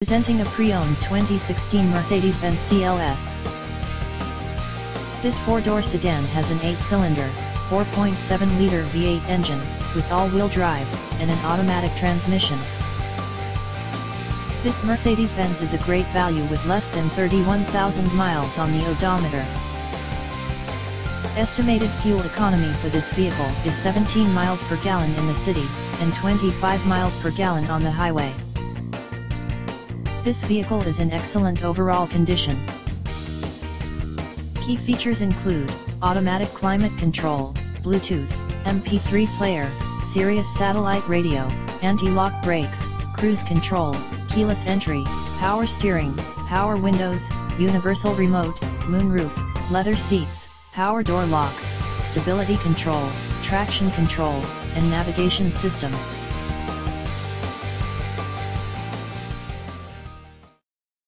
Presenting a pre-owned 2016 Mercedes-Benz CLS. This four-door sedan has an 8-cylinder, 4.7-liter V8 engine, with all-wheel drive, and an automatic transmission. This Mercedes-Benz is a great value with less than 31,000 miles on the odometer. Estimated fuel economy for this vehicle is 17 miles per gallon in the city, and 25 miles per gallon on the highway. This vehicle is in excellent overall condition. Key features include, automatic climate control, Bluetooth, MP3 player, Sirius satellite radio, anti-lock brakes, cruise control, keyless entry, power steering, power windows, universal remote, moonroof, leather seats, power door locks, stability control, traction control, and navigation system.